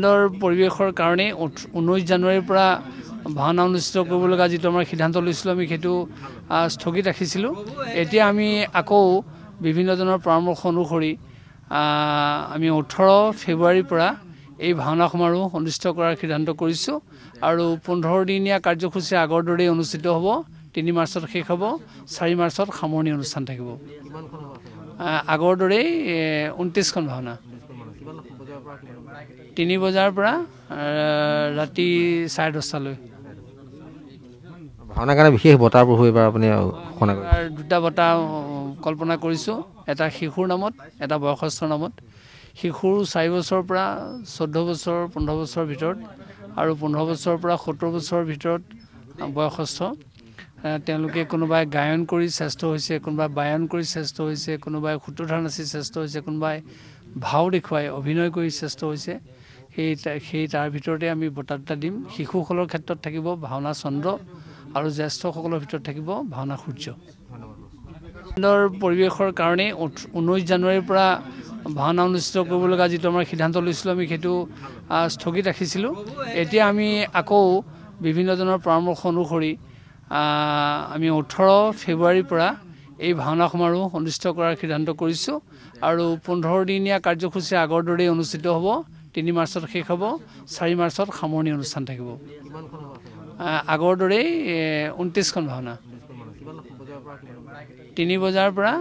সুন্দৰ পৰিৱেশৰ কাৰণেই ঊনৈছ জানুৱাৰীৰ পৰা ভাওনা অনুষ্ঠিত কৰিব লগা যিটো আমাৰ সিদ্ধান্ত লৈছিলোঁ আমি সেইটো স্থগিত ৰাখিছিলোঁ। এতিয়া আমি আকৌ বিভিন্নজনৰ পৰামৰ্শ অনুসৰি আমি ওঠৰ ফেব্ৰুৱাৰীৰ পৰা এই ভাওনা সমাৰোহ অনুষ্ঠিত কৰাৰ সিদ্ধান্ত কৰিছোঁ আৰু পোন্ধৰ দিনীয়া কাৰ্যসূচী আগৰ দৰেই অনুষ্ঠিত হ'ব তিনি মাৰ্চত শেষ হ'ব চাৰি মাৰ্চত সামৰণি অনুষ্ঠান থাকিব। আগৰ দৰেই ঊনত্ৰিছখন ভাওনা। তিনি বজাৰ পৰা ৰাতি চাৰে দহটালৈ। ভাওনাৰ কাৰণে বিশেষ বঁটাবোৰ এইবাৰ আপুনি ঘোষণা দুটা বঁটা কল্পনা কৰিছোঁ। এটা শিশুৰ নামত এটা বয়সস্থৰ নামত। শিশুৰ চাৰি বছৰৰ পৰা চৈধ্য বছৰ পোন্ধৰ বছৰৰ ভিতৰত আৰু পোন্ধৰ বছৰৰ পৰা সত্তৰ বছৰৰ ভিতৰত বয়সস্থ। তেওঁলোকে কোনোবাই গায়ন কৰি শ্ৰেষ্ঠ হৈছে কোনোবাই বায়ন কৰি শ্ৰেষ্ঠ হৈছে কোনোবাই সূত্ৰধাৰ নাচি শ্ৰেষ্ঠ হৈছে কোনোবাই ভাও দেখুৱাই অভিনয় কৰি শ্ৰেষ্ঠ হৈছে সেই সেই তাৰ ভিতৰতে আমি বঁটা দুটা দিম। শিশুসকলৰ ক্ষেত্ৰত থাকিব ভাওনা চন্দ্ৰ আৰু জ্যেষ্ঠসকলৰ ভিতৰত থাকিব ভাওনা সূৰ্য। পৰিৱেশৰ কাৰণেই ঊনৈছ জানুৱাৰীৰ পৰা ভাওনা অনুষ্ঠিত কৰিব লগা যিটো আমাৰ সিদ্ধান্ত লৈছিলোঁ আমি সেইটো স্থগিত ৰাখিছিলোঁ। এতিয়া আমি আকৌ বিভিন্নজনৰ পৰামৰ্শ অনুসৰি আমি ওঠৰ ফেব্ৰুৱাৰীৰ পৰা এই ভাওনা সমাৰোহ অনুষ্ঠিত কৰাৰ সিদ্ধান্ত কৰিছোঁ আৰু পোন্ধৰ দিনীয়া কাৰ্যসূচী আগৰ দৰেই অনুষ্ঠিত হ'ব তিনি মাৰ্চত শেষ হ'ব চাৰি মাৰ্চত সামৰণি অনুষ্ঠান থাকিব। আগৰ দৰেই ঊনত্ৰিছখন ভাওনা। তিনি বজাৰ পৰা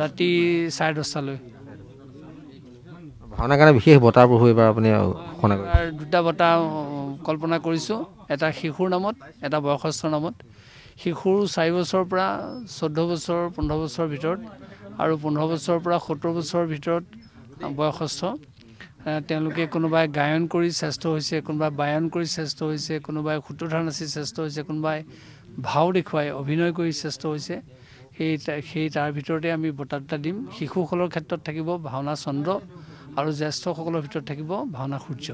ৰাতি চাৰে দহটালৈ। ভাওনাৰ কাৰণে বিশেষ বঁটাবোৰ এইবাৰ আপুনি দুটা বঁটা কল্পনা কৰিছোঁ এটা শিশুৰ নামত এটা বয়সস্থৰ নামত। শিশুৰ চাৰি বছৰৰ পৰা চৈধ্য বছৰ পোন্ধৰ বছৰৰ ভিতৰত আৰু পোন্ধৰ বছৰৰ পৰা সত্তৰ বছৰৰ ভিতৰত বয়সস্থ। তেওঁলোকে কোনোবাই গায়ন কৰি শ্ৰেষ্ঠ হৈছে কোনোবাই বায়ন কৰি শ্ৰেষ্ঠ হৈছে কোনোবাই সূত্ৰধাৰ নাচি শ্ৰেষ্ঠ হৈছে কোনোবাই ভাও দেখুৱাই অভিনয় কৰি শ্ৰেষ্ঠ হৈছে। সেই সেই তাৰ ভিতৰতে আমি বঁটা দুটা দিম। শিশুসকলৰ ক্ষেত্ৰত থাকিব ভাওনা চন্দ্ৰ আৰু জ্যেষ্ঠসকলৰ ভিতৰত থাকিব ভাওনা সূৰ্য।